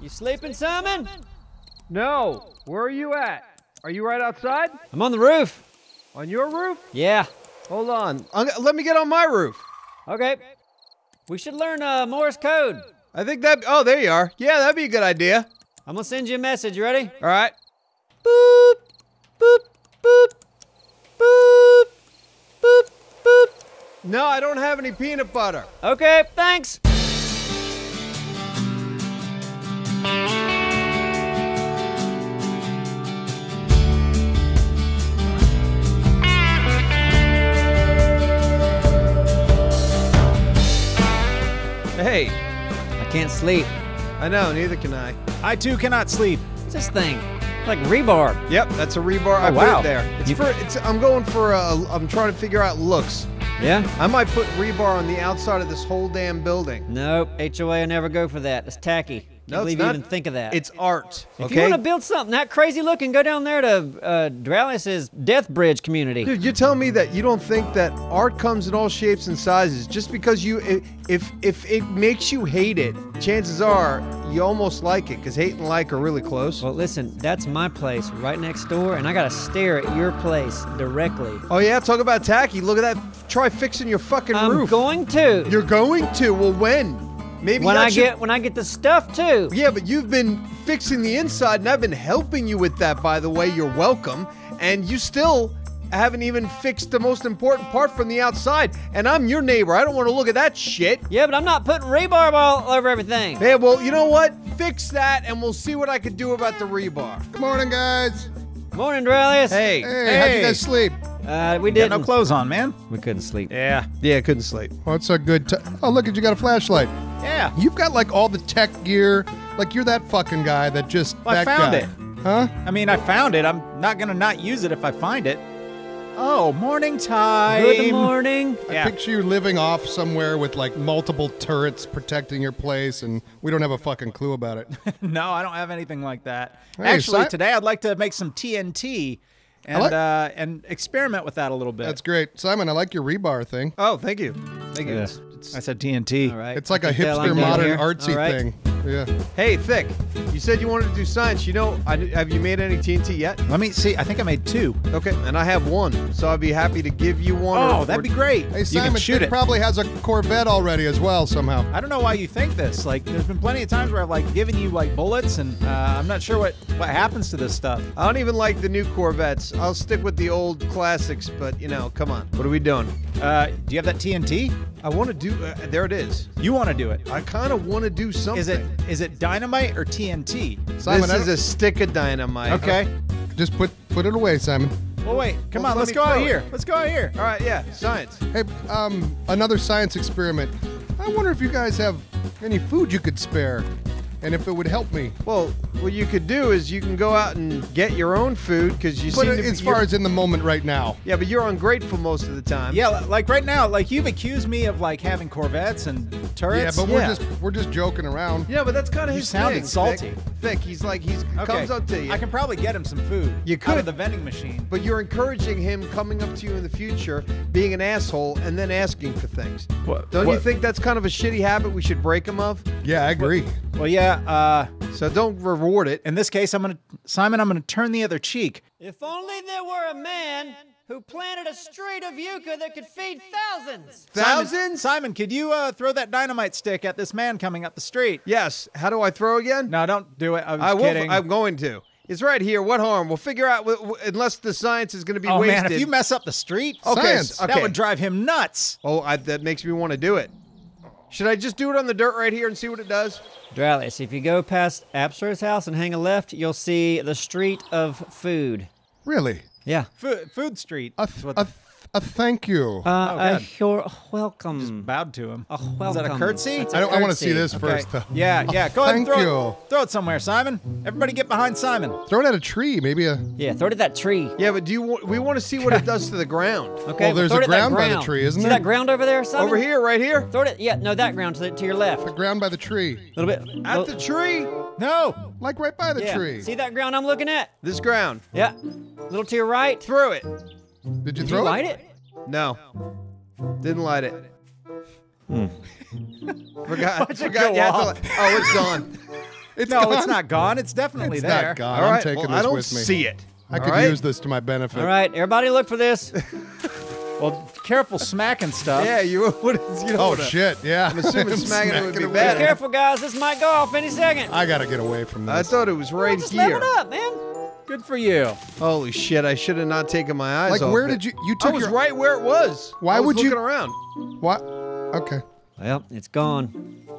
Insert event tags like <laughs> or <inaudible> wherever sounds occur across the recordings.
You sleeping, Simon? No. Where are you at? Are you right outside? I'm on the roof. On your roof? Yeah. Hold on. I'm let me get on my roof. Okay. We should learn uh, Morse code. I think that. Oh, there you are. Yeah, that'd be a good idea. I'm gonna send you a message. You ready? All right. Boop, boop, boop, boop, boop, boop. No, I don't have any peanut butter. Okay, thanks. Can't sleep. I know. Neither can I. I too cannot sleep. What's this thing? Like rebar. Yep, that's a rebar. I Oh, wow. put it there. It's You- for. It's. I'm going for. I'm trying to figure out looks. Yeah? I might put rebar on the outside of this whole damn building. Nope. HOA will never go for that. It's tacky. No, believe not. you even think of that. It's art. if okay. you want to build something that crazy looking, go down there to uh, Doraleous' Death Bridge community. Dude, you're telling me that you don't think that art comes in all shapes and sizes just because you if if it makes you hate it, chances are you almost like it because hate and like are really close. Well, listen, that's my place right next door, and I gotta stare at your place directly. Oh yeah, talk about tacky. Look at that. Try fixing your fucking I'm roof. going to. You're going to. Well, when? Maybe when I should- get when I get the stuff too. Yeah, but you've been fixing the inside, and I've been helping you with that. By the way, you're welcome. And you still haven't even fixed the most important part from the outside. And I'm your neighbor. I don't want to look at that shit. Yeah, but I'm not putting rebar all over everything. Hey, well, you know what? Fix that, and we'll see what I can do about the rebar. Good morning, guys. Morning, Doraleous. Hey. Hey, how'd you guys sleep? Uh, we didn't. no clothes on, man. we couldn't sleep. Yeah. Yeah, couldn't sleep. What's a good t- Oh, look at you got a flashlight. Yeah. You've got like all the tech gear. Like you're that fucking guy that just Well, I that found guy. it. Huh? I mean, I found it. I'm not gonna not use it if I find it. Oh, morning time. Good morning. I Yeah. picture you living off somewhere with like multiple turrets protecting your place, and we don't have a fucking clue about it. <laughs> No, I don't have anything like that. Hey, Actually, Si- today I'd like to make some TNT and like- uh, and experiment with that a little bit. That's great, Simon. I like your rebar thing. Oh, thank you. Thank you. Yeah. It's- it's- I said TNT. All right. It's like a hipster like modern here. artsy All right. thing. Yeah. Hey, Thick, you said you wanted to do science. You know, I, have you made any TNT yet? Let me see. I think I made two. Okay, and I have one, so I'd be happy to give you one. Oh, or- that'd or- be great. Hey, you Simon, can shoot it. probably has a Corvette already as well somehow. I don't know why you think this. Like, there's been plenty of times where I've like given you like bullets, and uh, I'm not sure what what happens to this stuff. I don't even like the new Corvettes. I'll stick with the old classics, but you know, come on. What are we doing? Uh, do you have that TNT? I want to do. Uh, there it is. You want to do it? I kind of want to do something. Is it is it dynamite or TNT? Simon, this is a stick of dynamite. Okay. just put put it away, Simon. Well, wait. Come Well, on. let Let's me go out it. here. Let's go out here. All right. Yeah. Science. Hey, um, another science experiment. I wonder if you guys have any food you could spare, and if it would help me. Well, what you could do is you can go out and get your own food because you But seem to be. as far as in the moment right now, yeah, but you're ungrateful most of the time. Yeah, li- like right now, like you've accused me of like having Corvettes and yeah, turrets. but we're yeah. just we're just joking around. Yeah, but that's kind of You his sounded thing, salty. Thick. Thick. He's like he's okay. comes up to you. I can probably get him some food. You out could. of the vending machine. but you're encouraging him coming up to you in the future, being an asshole, and then asking for things. What- Don't you what- think that's kind of a shitty habit we should break him of? Yeah, I agree. Well, yeah. Uh, So don't reward it. in this case, I'm gonna Simon. I'm gonna turn the other cheek. If only there were a man who planted a street of yucca that could feed thousands. Thousands? Simon, Simon, could you uh, throw that dynamite stick at this man coming up the street? Yes. How do I throw again? No, don't do it. I was I will. kidding. I'm going to. It's right here. What harm? We'll figure out. w- w- Unless the science is going to be oh wasted. man, if you mess up the street, okay, Science. okay. that would drive him nuts. Oh, I, that makes me want to do it. Should I just do it on the dirt right here and see what it does? Doraleous, if you go past Appsro's house and hang a left, you'll see the street of food. Really, Yeah. Food, food street. a th- what a, the- th- a thank you. Uh, God. you're welcome. bowed to him. a Is that a curtsy? That's I don't. I want to see this Okay. first. Though. Yeah, <laughs> yeah. Go ahead and thank throw you. it. Throw it somewhere, Simon. Everybody get behind Simon. Throw it at a tree, maybe a. Yeah, throw it at that tree. Yeah, but do you? Want, we want to see what it does to the ground. <laughs> Okay. Well, there's throw a it at ground by the tree, isn't See there? that ground over there, Simon? Over here, right here, Throw it. Yeah, no, that ground to, the, to your left. The ground by the tree, A little bit. at the tree. No. like right by the yeah. tree. See that ground I'm looking at? This ground. Yeah. A little to your right. Throw it. Did you Did throw you it? light it? No. Didn't light it. Hmm. <laughs> Forgot. Why'd forgot you had to off? li- oh, it's gone. <laughs> It's no, gone. it's not gone. It's definitely It's there. not gone. All I'm taking well, this I don't with me. see it. I All could right? use this to my benefit. All right, everybody look for this. <laughs> Well, careful smacking stuff. Yeah, you would. You know. Oh what a- shit! Yeah. I'm assuming smacking it would be away. better. Be careful, guys. This might go off any second. I gotta get away from this. I thought it was right Just here. level up, man. Good for you. Holy shit! I should have not taken my eyes Like, off where it. did you- you took. I took was your- right where it was. Why I was would you- looking around? what? Okay. Well, it's gone.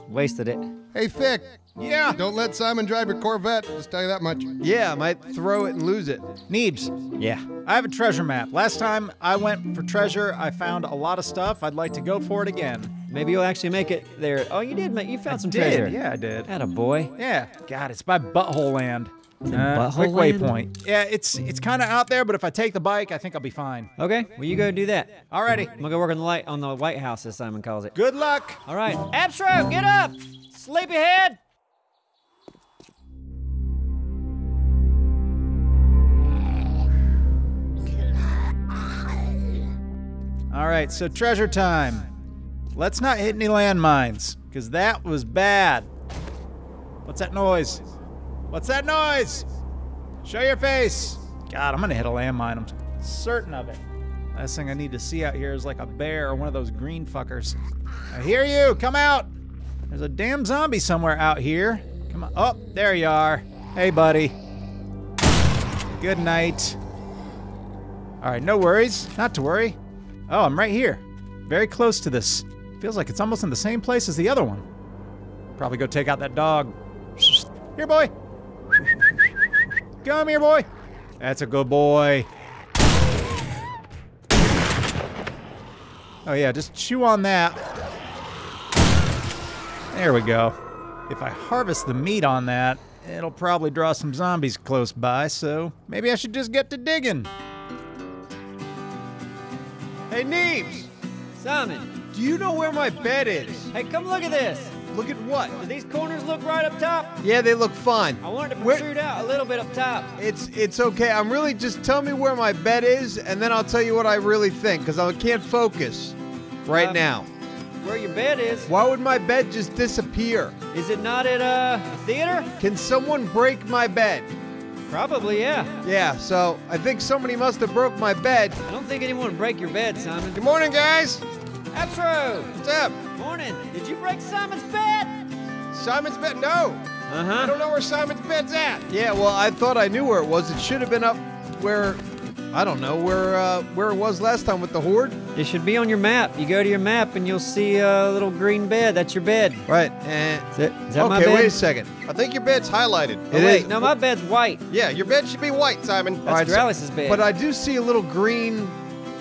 Wasted it. Hey, Thick. Yeah. Don't let Simon drive your Corvette. Just tell you that much. Yeah, I might throw it and lose it. Neebs, Yeah. I have a treasure map. Last time I went for treasure, I found a lot of stuff. I'd like to go for it again. Maybe you'll actually make it there. Oh, you did. Make, you found some did. treasure. Yeah, I did. Had a boy. Yeah. God, it's by Butthole Land. In Uh, quick Land? waypoint. Yeah, it's it's kind of out there, but if I take the bike, I think I'll be fine. Okay. Well, you go do that. Alrighty. I'm gonna go work on the light on the White House, as Simon calls it. Good luck. All right, Appsro, get up. Sleepyhead. All right, so treasure time. Let's not hit any landmines, because that was bad. What's that noise? What's that noise? Show your face. God, I'm gonna hit a landmine. I'm certain of it. Last thing I need to see out here is like a bear or one of those green fuckers. I hear you. Come out. There's a damn zombie somewhere out here. Come on. Oh, there you are. Hey, buddy. Good night. All right, no worries. Not to worry. Oh, I'm right here. Very close to this. Feels like it's almost in the same place as the other one. Probably go take out that dog. Here, boy. Come here, boy. That's a good boy. Oh, yeah, just chew on that. There we go. If I harvest the meat on that, it'll probably draw some zombies close by, so maybe I should just get to digging. Hey, Neebs, Simon, do you know where my bed is? hey, come look at this. Look at what? Do these corners look right up top? Yeah, they look fine. I wanted to Where- protrude out a little bit up top. It's it's okay. I'm really just tell me where my bed is, and then I'll tell you what I really think, because I can't focus right Um, now. Where your bed is? Why would my bed just disappear? Is it not at uh, the theater? Can someone break my bed? Probably, yeah. Yeah, so I think somebody must have broke my bed. I don't think anyone would break your bed, Simon. Good morning, guys. Appsro, What's up? Morning. Did you break Simon's bed? Simon's bed? No. Uh huh. I don't know where Simon's bed's at. Yeah, well, I thought I knew where it was. It should have been up where, I don't know, where uh, where it was last time with the horde. It should be on your map. You go to your map and you'll see a little green bed. That's your bed. Right. And Is that, is that okay, my bed? wait a second. I think your bed's highlighted. Oh, wait, is- no, my bed's white. Yeah, your bed should be white, Simon. That's All right, so- bed. But I do see a little green.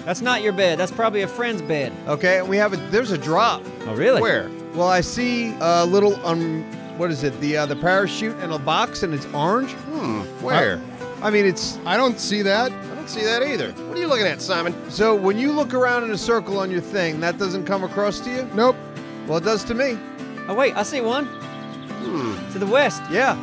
That's not your bed. That's probably a friend's bed. Okay, and we have a. There's a drop. Oh, really? Where? Well, I see a little um, what is it? The uh, the parachute in a box, and it's orange. Hmm. Where? I mean, it's I don't see that. I don't see that either. What are you looking at, Simon? so when you look around in a circle on your thing, that doesn't come across to you. Nope. Well, it does to me. Oh, wait, I see one. Hmm. To the west. Yeah.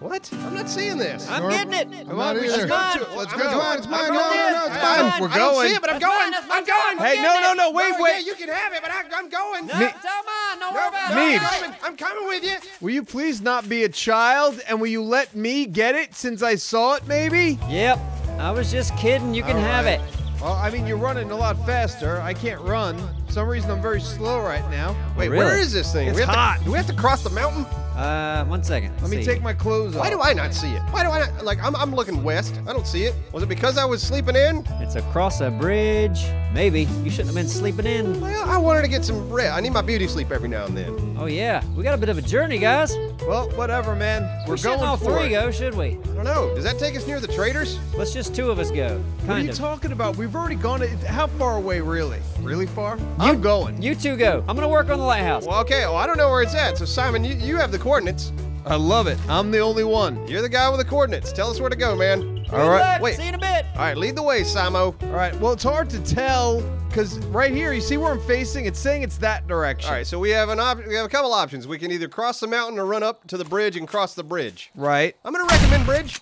What? I'm not seeing this. I'm Nor- getting it. Come not on, we either. should go to it. Let's go. It's mine. It's mine. I'm No, no, no. It's I'm mine. We're going. I don't see it, but I'm That's going. fine, I'm going. Hey, no, no, no. Wait, wait. Yeah, you can have it, but I, I'm going. No, Me- it's all mine. Don't No, worry about no, it. Neebs. Simon, I'm coming with you. Will you please not be a child and will you let me get it since I saw it? Maybe. Yep. I was just kidding. You can All have it. Well, I mean, you're running a lot faster. I can't run. For some reason, I'm very slow right now. Wait, Really? where is this thing? It's we have hot. To, do we have to cross the mountain? Uh, one second. Let me See. take my clothes off. Why do I not see it? Why do I not? Like, I'm, I'm looking west. I don't see it. Was it because I was sleeping in? It's across a bridge. Maybe. You shouldn't have been sleeping in. Well, I wanted to get some rest. I need my beauty sleep every now and then. Oh, yeah. We got a bit of a journey, guys. Well, whatever, man. We're we going all for three it. go, should we? I don't know. Does that take us near the traders? Let's just two of us go. What are you of. talking about? We've already gone. To, how far away, really? Really far? I'm going. You two go. I'm gonna work on the lighthouse. Well, okay. Well, I don't know where it's at. So, Simon, you, you have the coordinates. I love it. I'm the only one. You're the guy with the coordinates. Tell us where to go, man. Good All right. luck. wait. See you in a bit. All right, lead the way, Simo. All right. Well, it's hard to tell because right here, you see where I'm facing? It's saying it's that direction. All right, so we have an op- we have a couple options. We can either cross the mountain or run up to the bridge and cross the bridge. Right. I'm gonna recommend bridge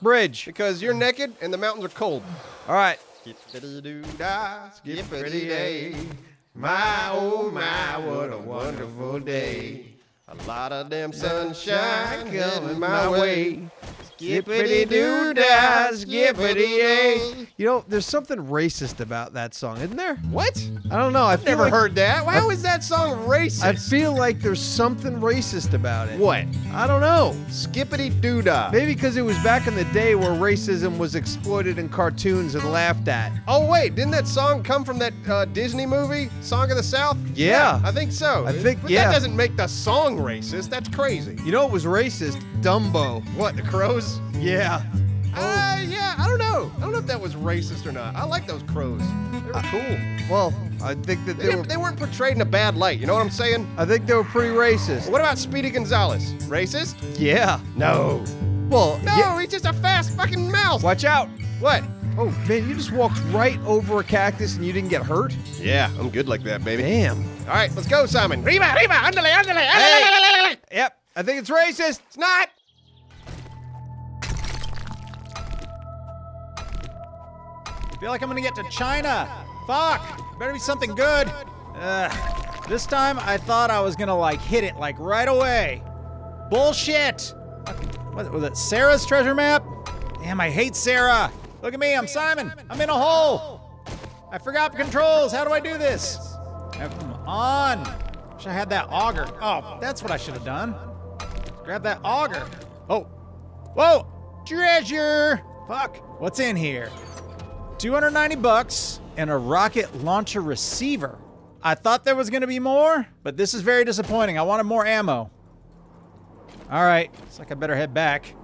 Bridge. because you're naked and the mountains are cold. All right. Skippity-doo-dah, skippity-day. My, oh my, what a wonderful day. A lot of them sunshine coming my way. Skippity doo dah, skippity yay. You know, there's something racist about that song, isn't there? What? I don't know. I've Never like, heard that. How is that song racist? I feel like there's something racist about it. what? I don't know. Skippity doo dah. Maybe because it was back in the day where racism was exploited in cartoons and laughed at. Oh wait, didn't that song come from that uh, Disney movie, Song of the South? Yeah. I think so. I think- but yeah. that doesn't make the song racist. That's crazy. You know what was racist? Dumbo. What? The crows? Yeah. Uh, yeah. I don't know. I don't know if that was racist or not. I like those crows. They were cool. Well, I think that They, they didn't- were. they weren't portrayed in a bad light. You know what I'm saying? I think they were pretty racist. What about Speedy Gonzales? Racist? Yeah. No. Well, No, yeah. he's just a fast fucking mouse. Watch out. What? Oh man, you just walked right over a cactus and you didn't get hurt. Yeah, I'm good like that, baby. Damn. All right, let's go, Simon. Riva, Riva, andale, andale, andale. Yep. I think it's racist. It's not. Feel like I'm gonna get to China. Fuck. Better be something good. Ugh. This time I thought I was gonna like hit it like right away. Bullshit. What was it? Sarah's treasure map? Damn, I hate Sarah. Look at me, I'm Simon. I'm in a hole. I forgot the controls. How do I do this? Now, Come on. Wish I had that auger. Oh, that's what I should have done. Grab that auger. Oh. Whoa! Treasure! Fuck. What's in here? 290 bucks and a rocket launcher receiver. I thought there was gonna be more, but this is very disappointing. I wanted more ammo. All right, looks like I better head back.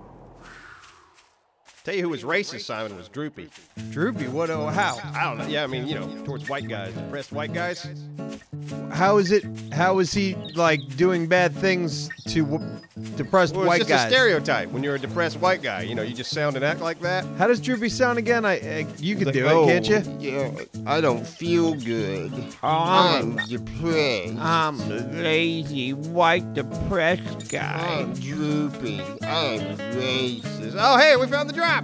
Tell you who was racist, Simon, was Droopy. Droopy. What? Oh, how? I don't know. Yeah, I mean, you know, towards white guys, depressed white guys. How is it? How is he like doing bad things to w- depressed Well, it's white just guys? a stereotype. When you're a depressed white guy, you know, you just sound and act like that. How does Droopy sound again? I, I you could Like, do oh, it, can't you? Yeah, I don't feel good. Oh, I'm depressed. I'm a lazy white depressed guy. I'm droopy. I'm racist. Oh, hey, we found the drop.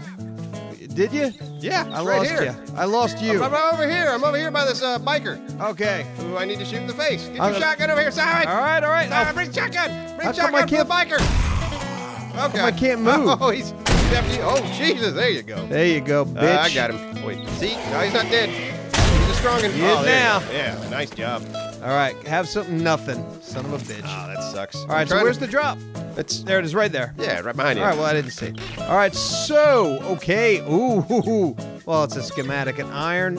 Did you? Yeah, I right lost here. you. I lost you. I'm, I'm over here. I'm over here by this uh, biker Okay. who I need to shoot in the face. Get your I'm gonna- shotgun over here, Simon. All right. All right. Simon, bring shotgun. Bring How come I shotgun for the biker. Okay. I can't <laughs> move? Oh, he's deputy. Oh, Jesus. There you go. There you go, bitch. Uh, I got him. Wait. See? No, he's not dead. He's a strong and He is oh, now. Yeah, nice job. All right. Have something. Nothing. Son of a bitch. Oh, that sucks. All right. So where's the drop? It's There it is, right there. yeah, right behind you. All right. Well, I didn't see. All right. So okay. Ooh. hoo, <laughs> hoo. Well, it's a schematic. An iron,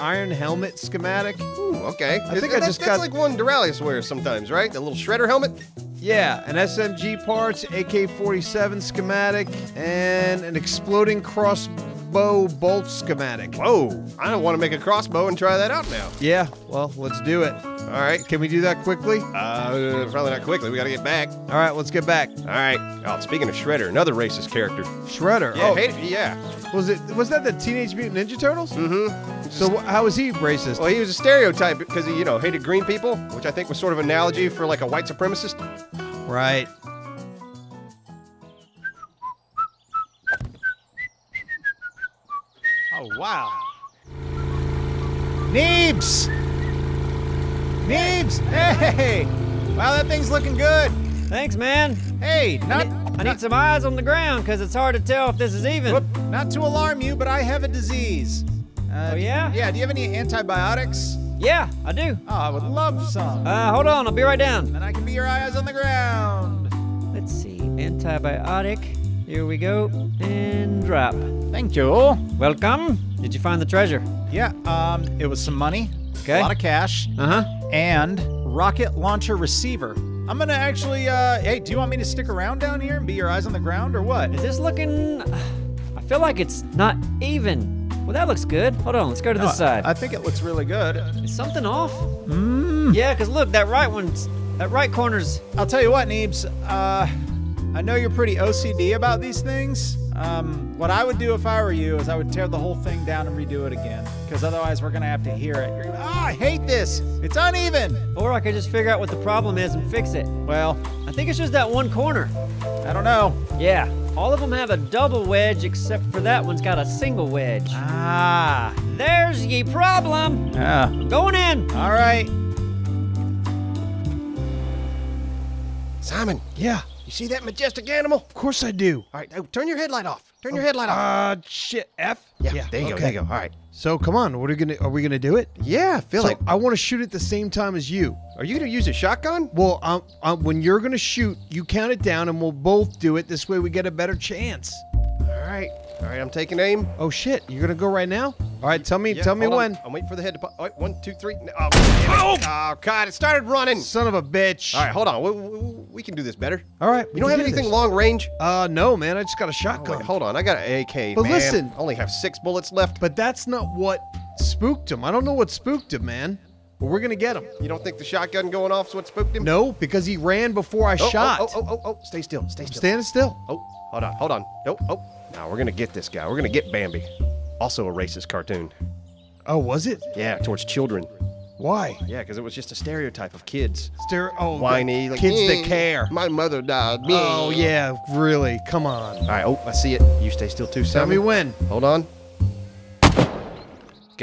iron helmet schematic. Ooh, okay. I think I that's, just that's got- like one Doraleous wears sometimes, right? The little shredder helmet. Yeah, an SMG parts, AK-47 schematic, and an exploding crossbow bolt schematic. Whoa! I don't want to make a crossbow and try that out now. Yeah, well, let's do it. All right. Can we do that quickly? Uh, probably not quickly. We got to get back. All right, let's get back. All right. Oh, speaking of Shredder, another racist character. Shredder. Yeah, oh, hate it. Yeah. was it? Was that the Teenage Mutant Ninja Turtles? Mm-hmm. So how was he racist? Well, he was a stereotype because he, you know, hated green people, which I think was sort of an analogy for like a white supremacist. Right. Wow. Neebs! Neebs! Hey! Wow, that thing's looking good. Thanks, man. Hey, I not, need, I need some eyes on the ground because it's hard to tell if this is even. whoop, not to alarm you, but I have a disease. Uh, Oh, yeah? Yeah, do you have any antibiotics? Yeah, I do. Oh, I would love some. Uh, hold on, I'll be right down. And I can be your eyes on the ground. Let's see. Antibiotic. Here we go. And drop. Thank you. Welcome. Did you find the treasure? Yeah, um, it was some money, Okay. a lot of cash, Uh huh. and rocket launcher receiver. I'm gonna actually, uh, hey, do you want me to stick around down here and be your eyes on the ground or what? Is this looking. I feel like it's not even. Well, that looks good. Hold on, let's go to No, this side. I think it looks really good. Is something off? Mm. Yeah, because look, that right one's. That right corner's. I'll tell you what, Neebs. Uh, I know you're pretty OCD about these things. Um, what I would do if I were you is I would tear the whole thing down and redo it again, because otherwise we're gonna have to hear it. You're gonna, oh, I hate this. It's uneven. Or I could just figure out what the problem is and fix it. Well, I think it's just that one corner. I don't know. Yeah, all of them have a double wedge except for that one's got a single wedge. Ah. There's ye problem. Yeah. Going in. All right. Simon, Yeah, you see that majestic animal? of course I do. All right, oh, turn your headlight off. Turn your headlight off. Uh, shit. F. yeah, there you go. There you go. All right. So come on, what are we gonna? Are we gonna do it? Yeah, feel So it. I want to shoot at the same time as you. Are you gonna use a shotgun? Well, um, um, when you're gonna shoot, you count it down, and we'll both do it. This way, we get a better chance. All right. All right, I'm taking aim. Oh shit! You're gonna go right now? All right, tell me, Yeah, tell me on. when. I'm waiting for the head to pop. All right, one, two, three. No, Oh, oh, God, it started running. Son of a bitch! All right, hold on. We, we, we can do this better. all right. we You don't have anything this. long range? Uh, no, man. I just got a Oh, shotgun. wait, hold on. I got an AK, But man. listen. I only have six bullets left. But that's not what spooked him. I don't know what spooked him, man. But we're gonna get him. You don't think the shotgun going off is what spooked him? No, because he ran before I Oh, shot. Oh, oh, oh, oh, oh. Stay still. Stay still. Standing still. Oh, hold on. Hold on. Oh, oh. Now we're going to get this guy. We're going to get Bambi. Also a racist cartoon. Oh, was it? Yeah, towards children. Why? Yeah, because it was just a stereotype of kids. Stere- Oh, Whiny, like, kids "Mm, that care. My mother died. Oh yeah, really? Come on. All right. Oh, I see it. You stay still too, Tell me when. Hold on.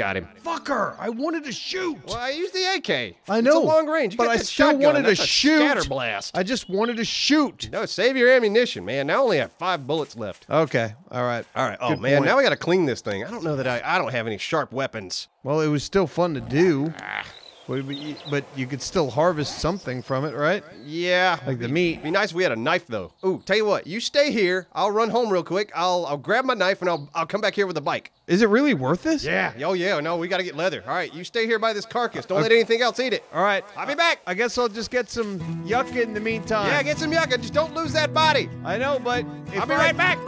Got him. Fucker! I wanted to shoot. Well, I used the AK. I know. It's a long range. You but I that still shotgun. wanted That's to a shoot. Scatter blast. I just wanted to shoot. No, save your ammunition, man. Now I only have five bullets left. Okay. All right. All right. Oh man, point. now I got to clean this thing. I don't know that I. I don't have any sharp weapons. Well, it was still fun to do. Ah. But, but you could still harvest something from it, right? Yeah. Like the meat. Be nice if we had a knife though. Ooh, tell you what, you stay here. I'll run home real quick. I'll I'll grab my knife and I'll I'll come back here with a bike. Is it really worth this? Yeah. Oh yeah. No, we got to get leather. All right, you stay here by this carcass. Don't let anything else eat it. All right. I'll be back. I guess I'll just get some yucca in the meantime. Yeah, get some yucca. Just don't lose that body. I know, but if I'll be I- right back.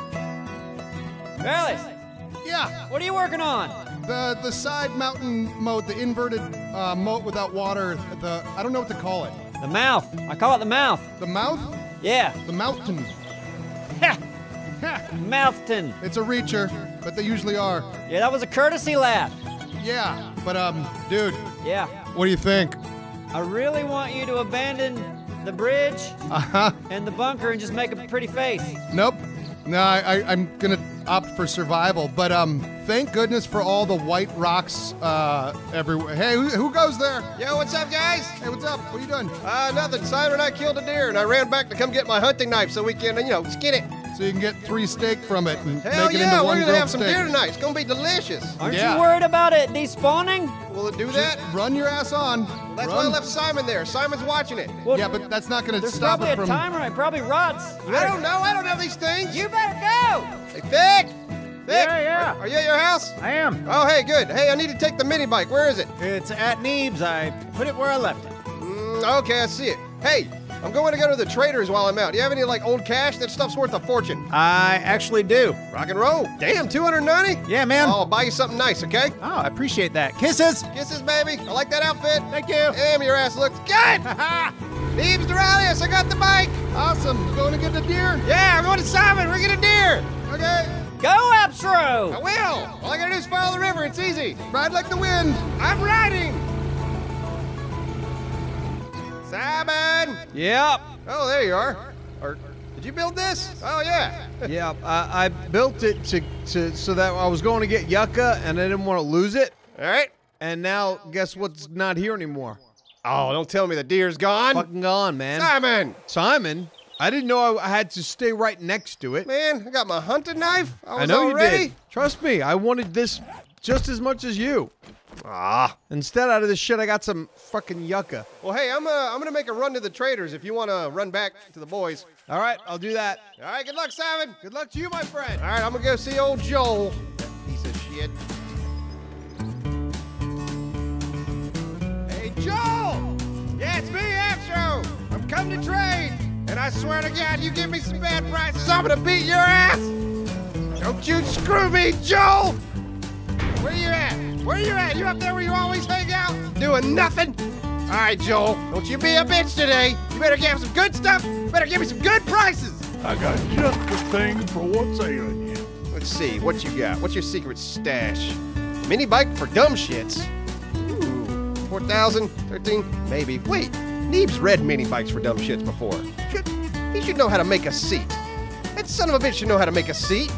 Alice, Yeah, what are you working on? The the side mountain moat, the inverted uh, moat without water. The I don't know what to call it. The mouth. I call it the mouth. The mouth, Yeah, the mountain. Mouthton. It's a reacher, but they usually are. Yeah, that was a courtesy laugh. Yeah, but um, dude, Yeah. what do you think? I really want you to abandon the bridge Uh huh. and the bunker and just make a pretty face. Nope. No, I, I, I'm gonna opt for survival. But um, thank goodness for all the white rocks uh, everywhere. Hey, who, who goes there? Yo, what's up, guys? Hey, what's up? What are you doing? Uh, nothing. Simon and I killed a deer, and I ran back to come get my hunting knife so we can, you know, skin it. So you can get three steak from it and Hell make it yeah, into we're one gonna grilled have some steak. deer tonight. It's gonna be delicious. Aren't Yeah. you worried about it despawning? Will it do that? Run your ass on. That's why Run. I left Simon there. Simon's watching it. Well, Yeah, but that's not gonna there's stop probably it a from. timer. It probably rots. I don't know. I don't know these things. you better go. Hey, Vic! Vic! Yeah, yeah. Are, are you at your house? I am. Oh, hey, good. Hey, I need to take the mini bike. Where is it? It's at Neebs. I put it where I left it. Mm, okay, I see it. Hey, I'm going to go to the traders while I'm out. Do you have any like old cash? That stuff's worth a fortune. I actually do. Rock and roll. Damn, 290? Yeah, man. I'll buy you something nice, okay? Oh, I appreciate that. Kisses. Kisses, baby. I like that outfit. Thank you. Damn, your ass looks good. <laughs> Neebs Doraleous, I got the bike. Awesome. Going to get the deer. Yeah, I'm going to Simon. We're getting a deer. Okay. Go, I will. All I gotta do is follow the river. It's easy. Ride like the wind. I'm riding. Simon. Yep. Oh, there you are. Or did you build this? Oh yeah. Yeah, I, I built it to, to so that I was going to get yucca and I didn't want to lose it. All right. And now, guess what's not here anymore? Oh, don't tell me the deer's gone. Fucking gone, man. Simon. Simon, I didn't know I, had to stay right next to it. Man, I got my hunting knife. I, was I know you ready. did. Trust me, I wanted this just as much as you. Ah. Instead, out of this shit, I got some fucking yucca. Well, hey, I'm uh, I'm gonna make a run to the traders if you want to run back to the boys. All right, I'll do that. All right. Good luck, Simon. Good luck to you, my friend. All right, I'm gonna go see old Joel. That piece of shit. Hey, Joel! Yeah, it's me, Appsro. I'm coming to trade, and I swear to God, you give me some bad prices, I'm gonna beat your ass. Don't you screw me, Joel! Where you at? Where you at? You up there where you always hang out, doing nothing? All right, Joel, don't you be a bitch today. You better give me some good stuff. Better give me some good prices. I got just the thing for what's ailing you. Let's see, what you got? What's your secret stash? Mini bike for dumb shits. Ooh, 4,000, 13, maybe. Wait, Neeb's read mini bikes for dumb shits before. Should, he should know how to make a seat. That son of a bitch should know how to make a seat.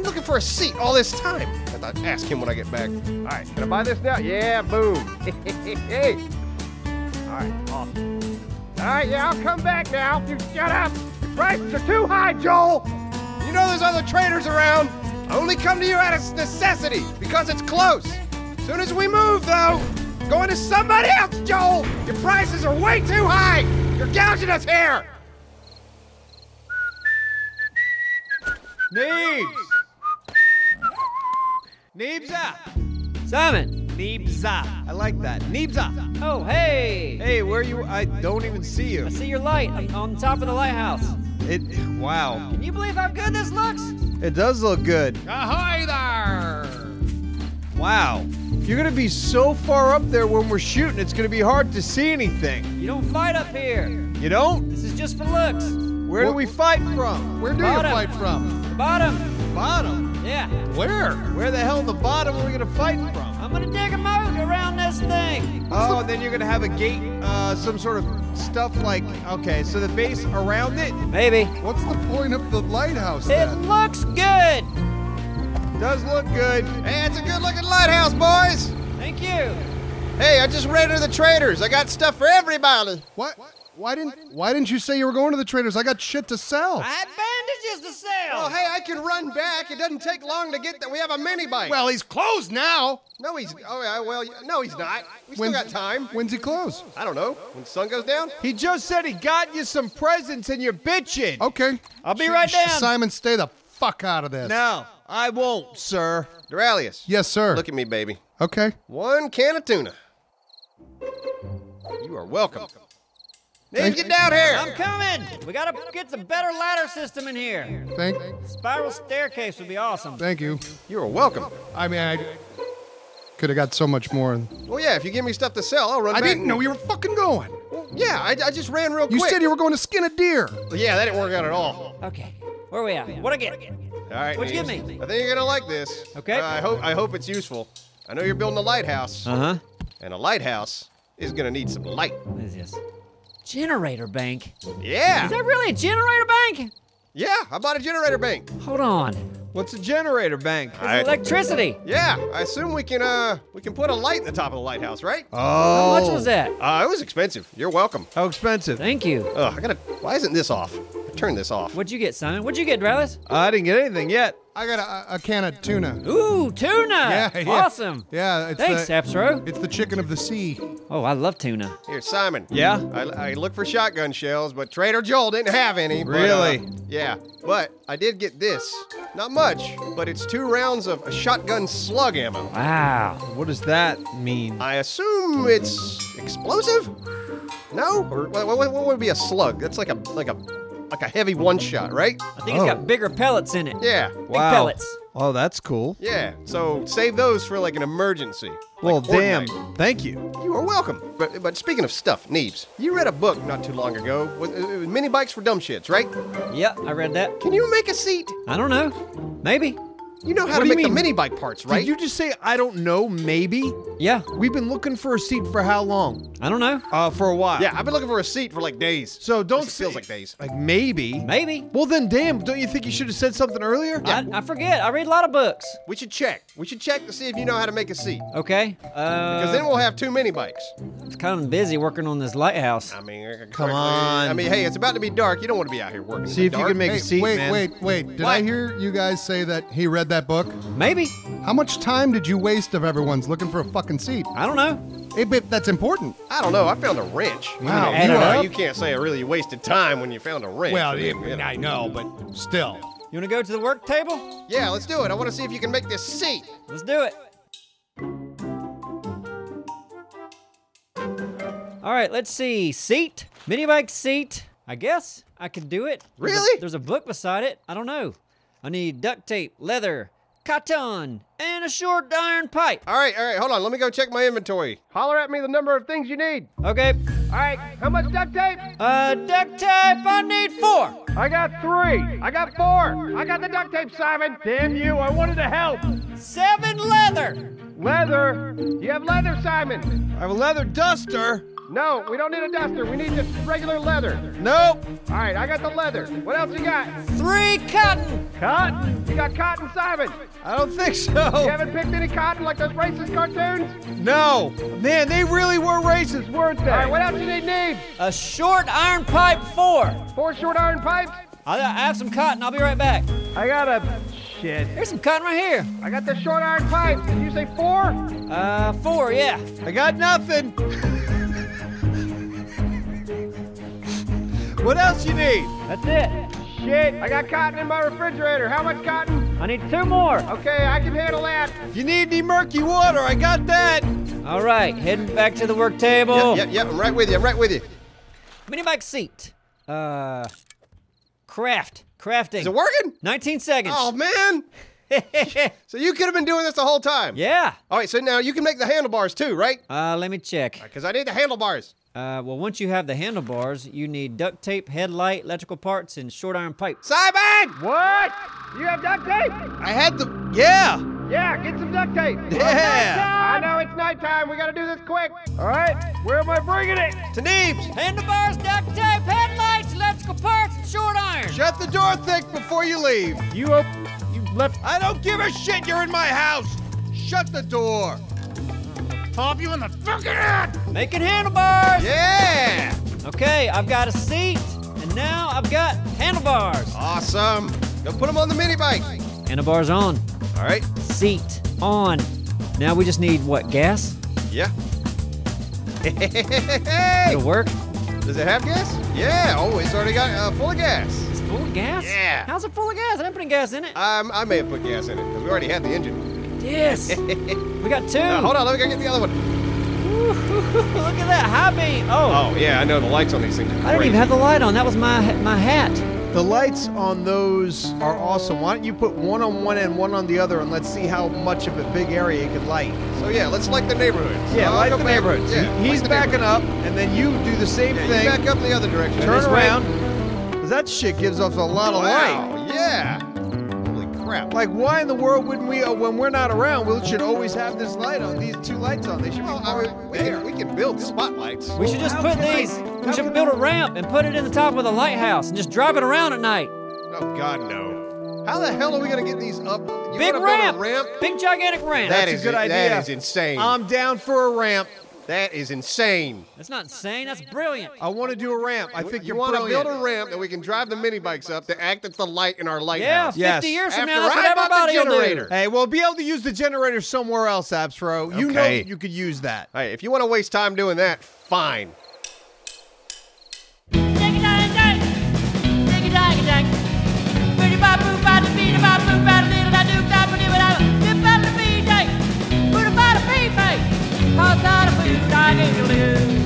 Been looking for a seat all this time. I thought, ask him when I get back. All right, can I buy this now? Yeah, boom. <laughs> hey. All right, awesome. All right, yeah, I'll come back now. You shut up. Prices are too high, Joel. You know there's other traders around. I only come to you out of necessity because it's close. Soon as we move, though, going to somebody else, Joel. Your prices are way too high. You're gouging us here. Neebs! Neebza! Simon. Neebza. I like that. Neebza. Oh, hey. Hey, where you? I don't even see you. I see your light I'm on top of the lighthouse. It. Wow. Can you believe how good this looks? It does look good. Ahoy there! Wow. You're gonna be so far up there when we're shooting, it's gonna be hard to see anything. You don't fight up here. You don't? This is just for looks. Where do we fight from? Where do Bottom. you fight from? The bottom. Bottom. Yeah. Where? Where the hell in the bottom are we gonna fight from? I'm gonna dig a moat around this thing. Oh, then you're gonna have a gate, uh, some sort of stuff like. Okay, so the base around it Maybe. What's the point of the lighthouse It then? looks good. does look good. Hey, it's a good looking lighthouse, boys. Thank you. Hey, I just ran to the traders. I got stuff for everybody. What? What? Why didn't Why didn't you say you were going to the traders? I got shit to sell. I had bandages to sell. Oh, hey, I can run back. It doesn't take long to get there. We have a mini bike. Well, he's closed now. no, he's. Oh, yeah, well, no, he's not. We still got time. When's he close? I don't know. When the sun goes down? He just said he got you some presents and you're bitching. Okay. I'll be Sh- right sh- down. Simon, stay the fuck out of this. No, I won't, sir. Doraleous. Yes, sir. Look at me, baby. Okay. One can of tuna. You are welcome. Nate, Thank- get down here. I'm coming. We gotta get some better ladder system in here. Thank. Spiral staircase would be awesome. Thank you. You are welcome. I mean, I could have got so much more. Well, yeah, if you give me stuff to sell, I'll run I back. didn't know you were fucking going. Well, yeah, I, I just ran real You quick. You said you were going to skin a deer. Yeah, that didn't work out at all. Okay. Where are we at? What I get? All right. What'd you give me? I think you're gonna like this. Okay. Uh, I hope I hope it's useful. I know you're building a lighthouse, Uh huh. and a lighthouse is gonna need some light. What is this? Generator bank. Yeah. Is that really a generator bank? yeah. I bought a generator bank. Hold on. What's a generator bank? It's electricity. Yeah. I assume we can uh we can put a light in the top of the lighthouse, right? Oh. How much was that? Uh, it was expensive. You're welcome. How expensive? Thank you. Ugh, I gotta. Why isn't this off? Turn this off. What'd you get, Simon? What'd you get, Doraleous? I didn't get anything yet. I got a, a can of tuna. Ooh, tuna. Yeah, yeah. Awesome. Yeah, it's Thanks, the, Appsro. It's the chicken of the sea. Oh, I love tuna. Here, Simon. Yeah? I, I looked for shotgun shells, but Trader Joel didn't have any. but, uh, Really? yeah. But I did get this. Not much, but it's two rounds of shotgun slug ammo. Wow. What does that mean? I assume it's explosive? No? Or what, what, what would be a slug? That's like a like a like a heavy one shot, right? I think it's got oh. bigger pellets in it. Yeah. Big Wow. pellets. Oh, that's cool. Yeah. So save those for like an emergency. Like Well, damn. Fortnite. Thank you. You are welcome. But but speaking of stuff, Neebs, you read a book not too long ago with uh, uh, mini bikes for dumb shits, right? Yep, I read that. Can you make a seat? I don't know. Maybe. You know how What to do you make the mean? mini bike parts, right? Did you just say I don't know? Maybe. Yeah, We've been looking for a seat for how long? I don't know. Uh, for a while. Yeah, I've been looking for a seat for like days. So don't It feels like days. Like maybe. Maybe. Well then, damn. Don't you think you should have said something earlier? I, I forget. I read a lot of books. We should check. We should check to see if you know how to make a seat. Okay. Uh, Because then we'll have two mini bikes. I'm kind of busy working on this lighthouse. I mean, Come on. I mean, hey, it's about to be dark. You don't want to be out here working. in See the if you can make Hey, a seat, wait, man. wait, wait. Did What? I hear you guys say that he read that book? Maybe. How much time did you waste of everyone's looking for a fucking seat? I don't know. Hey, babe, that's important. I don't know. I found a wrench. Wow, you you, know, you can't say I really wasted time when you found a wrench. Well, I mean, you know. I know, but still. You want to go to the work table? Yeah, let's do it. I want to see if you can make this seat. Let's do it. All right, let's see. Seat, mini bike seat. I guess I could do it. There's a- Really? there's a book beside it. I don't know. I need duct tape, leather, cotton, and a short iron pipe. All right, all right. Hold on. Let me go check my inventory. Holler at me the number of things you need. Okay. All right. How much duct tape? Uh, duct tape. I need four. I got three. I got four. I got the duct tape, Simon. Damn you. I wanted to help. Seven leather. Leather. You have leather, Simon. I have a leather duster. No, we don't need a duster. We need just regular leather. Nope. All right, I got the leather. What else you got? Three cotton. Cotton? You got cotton, Simon? I don't think so. You haven't picked any cotton like those racist cartoons? No. Man, they really were racist, weren't they? All right, what else you need? Need A short iron pipe four. four short iron pipes? I I have some cotton. I'll be right back. I got a shit. Here's some cotton right here. I got the short iron pipes. Did you say four? Uh, four, yeah. I got nothing. <laughs> what else you need? That's it. Shit. I got cotton in my refrigerator. How much cotton? I need two more. Okay, I can handle that. If you need any murky water, I got that. All right, heading back to the work table. Yep, yep, I'm right with you. I'm right with you. Mini bike seat. Uh, craft. Crafting. Is it working? 19 seconds. Oh man! <laughs> So you could have been doing this the whole time. yeah. All right, so now you can make the handlebars too, right? Uh, let me check. Because I need the handlebars. Uh, well, once you have the handlebars, you need duct tape, headlight, electrical parts, and short iron pipe. Simon! What? You have duct tape? I had the. Yeah. Yeah, get some duct tape. Yeah. I know it's nighttime. We gotta do this quick. All right, where am I bringing it? To Neebs! Handlebars, duct tape, headlights, electrical parts, and short iron. Shut the door thick before you leave. You op- you left. I don't give a shit. You're in my house. Shut the door. Pop you in the fucking head! Making handlebars. Yeah! Okay, I've got a seat, and now I've got handlebars. Awesome. Go put them on the mini bike. Handlebars on. All right. Seat on. Now we just need what? Gas? Yeah. Hey. <laughs> It'll work. Does it have gas? Yeah. Oh, it's already got uh, full of gas. It's full of gas. Yeah. How's it full of gas? I didn't put any gas in it. Um, I may have put gas in it because we already had the engine. Yes. <laughs> we got two. Uh, hold on, let me go get the other one. Look at that high beam. Oh, Oh yeah, I know the lights on these things. Are I didn't even have the light on. That was my my hat. The lights on those are awesome. Why don't you put one on one end, one on the other, and let's see how much of a big area it can light. So yeah, let's light the neighborhoods. Yeah, I'll light the back- neighborhoods. Yeah, He- he's the backing up, and then you do the same Yeah, thing. you back up in the other direction. Turn around. way. that shit gives off a lot of light. Wow. Yeah. Holy crap. Like, why in the world wouldn't we, uh, when we're not around, we should always have this light on, these two lights on? They should Well, be I more mean, we can, we can build spotlights. We should just put these. We How should build a I- ramp and put it in the top of the lighthouse and just drive it around at night. Oh God, no. How the hell are we gonna get these up? You Big build ramp. A ramp? Big gigantic ramp. That That's a good That idea. is insane. I'm down for a ramp. That is insane. That's not insane. That's brilliant. I want to do a ramp. I think you you're want to build a ramp that we can drive the mini bikes up to act as the light in our lighthouse. Yeah, 50 Yes. years from After now, that's what I bought the everybody will do. generator. Hey, we'll be able to use the generator somewhere else, Appsro. You know you could use that. Hey, if you want to waste time doing that, fine. I can live.